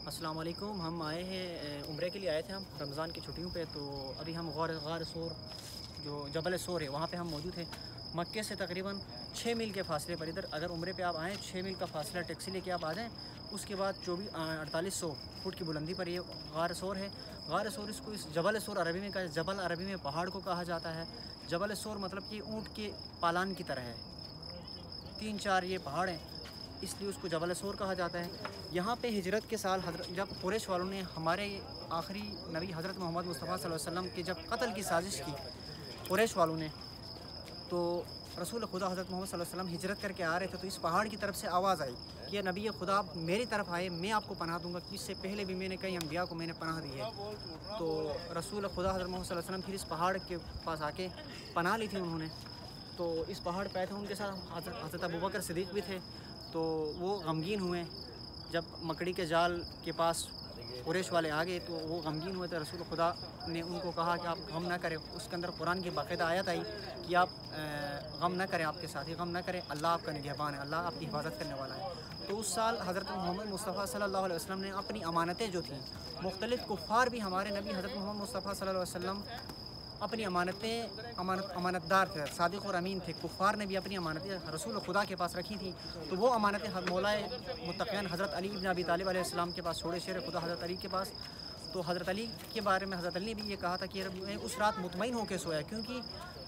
अस्सलाम वालेकुम हम आए हैं उम्र के लिए आए थे हम, रमज़ान की छुट्टियों पे तो अभी हम गौर गार सोर जो जबल सोर है, वहाँ पे हम मौजूद हैं। मक्के से तकरीबन छः मील के फासले पर, इधर अगर उम्र पे आप आएँ, छः मील का फासला टैक्सी लेके आप आ जाएँ, उसके बाद चौबीस अड़तालीस सौ फुट की बुलंदी पर ये गार सोर है। गार सोर इसको इस जबल सोर अरबी में कहा जबल अरबी में पहाड़ को कहा जाता है। जबल सोर मतलब कि ऊँट के पालान की तरह है। तीन चार ये पहाड़ हैं इसलिए उसको जबल सोर कहा जाता है। यहाँ पे हिजरत के साल हज़रत जब कुरैश वालों ने हमारे आखिरी नबी हज़रत मोहम्मद मुस्तफ़ा वसल्लम की जब कत्ल की साजिश की, कुरैश वालों ने तो रसूल खुदा हज़रत मोहम्मद वसल्लम हिजरत करके आ रहे थे तो इस पहाड़ की तरफ़ से आवाज़ आई कि ये नबी खुदा, मेरी तरफ़ आए, मैं आपको पनाह दूँगा इससे पहले भी मैंने कई अम्बिया को मैंने पनाह दी है। तो रसूल खुदा हज़रत मोहम्मद वसल्लम फिर इस पहाड़ के पास आके पनाह ली थी उन्होंने। तो इस पहाड़ पे थे उनके साथ हज़रत अबू बकर सिद्दीक़ भी थे। तो वो गमगीन हुए। जब मकड़ी के जाल के पास कुरेश वाले आ गए तो वो गमगीन हुए थे। रसूल खुदा ने उनको कहा कि आप गम ना करें। उसके अंदर कुरान की बाकायदा आयत आई कि आप गम ना करें, आपके साथ ही गम ना करें। अल्लाह आपका निगहबान है, अल्लाह आपकी हिफाजत करने वाला है। तो उस साल हज़रत मोहम्मद मुस्तफ़ा सल्लल्लाहु अलैहि वसल्लम ने अपनी अमानतें जो थीं, मुख्तलिफ़ कुफ़ार भी हमारे नबी हज़रत मोहम्मद मुस्तफ़ा सल्लल्लाहु अलैहि वसल्लम अपनी अमानतें अमानत अमानतदार थे, सादिक और अमीन थे, कुफ़ार ने भी अपनी अमानतें रसूल खुदा के पास रखी थी। तो वो अमानतें मौलाए मुतक़न हज़रत अली इबन अबी तालिब अलैहिस्सलाम के पास छोड़े, शेर खुदा हज़रत अली के पास। तो हज़रत अली के बारे में हज़रत अली ने भी ये कहा था कि मैं उस रात मुतमिन होकर सोया, क्योंकि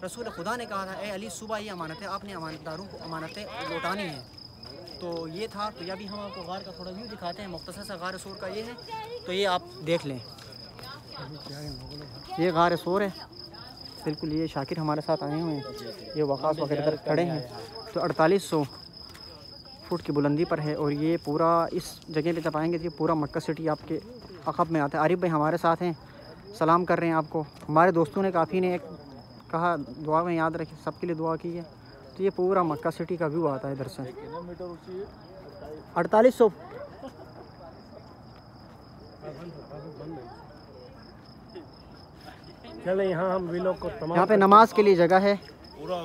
रसूल खुदा ने कहा था, ए अली, सुबह ये अमानतें, आपने अमानतदारों को अमानतें लौटानी हैं। तो ये था तो यह भी हम आपको गार का थोड़ा व्यू दिखाते हैं मुख्तर सा गार सोर का ये है। तो ये आप देख लें। ये गार सोर है। बिल्कुल ये शाकिर हमारे साथ आए हुए हैं। ये वक़ास वगैरह इधर खड़े हैं। तो अड़तालीस सौ फुट की बुलंदी पर है और ये पूरा इस जगह पे जब आएँगे तो ये पूरा मक्का सिटी आपके अकब में आता है। आरिफ भाई हमारे साथ हैं। सलाम कर रहे हैं आपको। हमारे दोस्तों ने काफ़ी ने एक कहा दुआ में याद रखी सबके लिए दुआ की है। तो ये पूरा मक्का सिटी का व्यू आता है इधर से। अड़तालीस सौ। चले यहाँ हम विलोक को यहाँ पे नमाज़ के लिए जगह है। पूरा